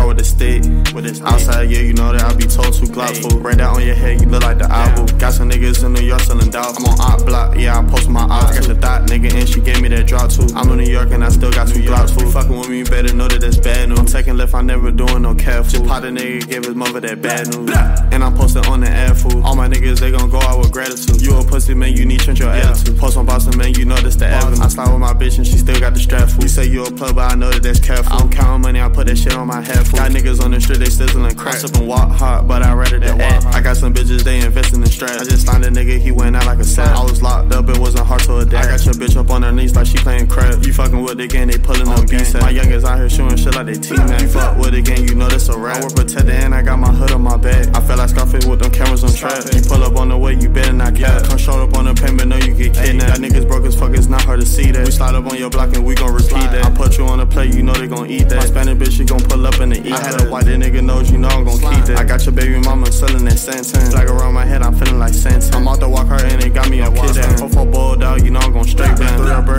car with a stick. With a stick. Outside, yeah, you know that I be told to glossful. Hey. Right that on your head, you look like the yeah. owl. Got some niggas in New York selling dolls. I'm on op block, yeah, I post my eyes. Got the dot, nigga, and she gave that drop too. I'm in New York and I still got two Glocks fool. Fucking with me, you better know that that's bad news. I'm taking left, I never doing no care fool. Just pot a nigga, give his mother that bad news. And I'm posted on the ad fool. All my niggas, they gon' go out with gratitude. You a pussy man, you need change your attitude. Post on Boston man, you know that's the avenue. I slide with my bitch and she still got the strap fool. You say you a plug, but I know that that's careful. I'm counting money, I put that shit on my head fool. Got niggas on the street, they sizzling crack. Sip and walk hard, but I rather that act. I got some bitches, they investing in strap. I just signed a nigga, he went out like a sack. I was locked up, it wasn't hard to adapt. I got your bitch up on her knees like she playing crap. You fucking with the gang, they pulling up oh, beats. My youngest out here shooting shit like they team-man. Fuck with the gang, you know that's a rap. I work protected and I got my hood on my back. I feel like Scarface with them cameras on track. You pull up on the way, you better not cap. Come short up on the payment, know you get kidnapped. That niggas broke as fuck, it's not hard to see that. We slide up on your block and we gon' repeat that. I put you on the plate, you know they gon' eat that. My Spanish bitch, she gon' pull up in the eat I had a white that nigga knows, you know I'm gon' keep that. I got your baby mama selling that Santan. Flag around my head, I'm feeling like Santan. I'm out to walk her and it got me a kid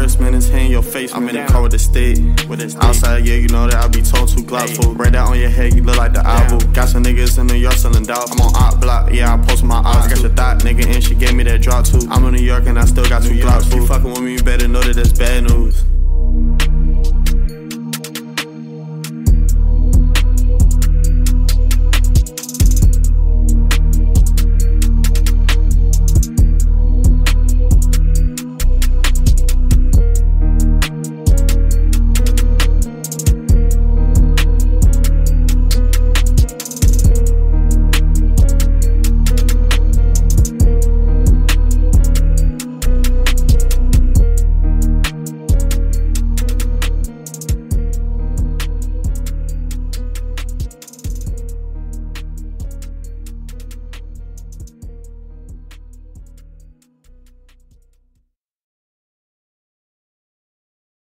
birds, hand, your face. I'm in the car with the stick. Outside, yeah, you know that I be told to fool. Break that on your head, you look like the album. Got some niggas in New York selling dollars. I'm on op block, yeah, I post my ops. Got your thought nigga and she gave me that drop too. I'm in New York and I still got two Glocks. You fucking with me, you better know that that's bad news.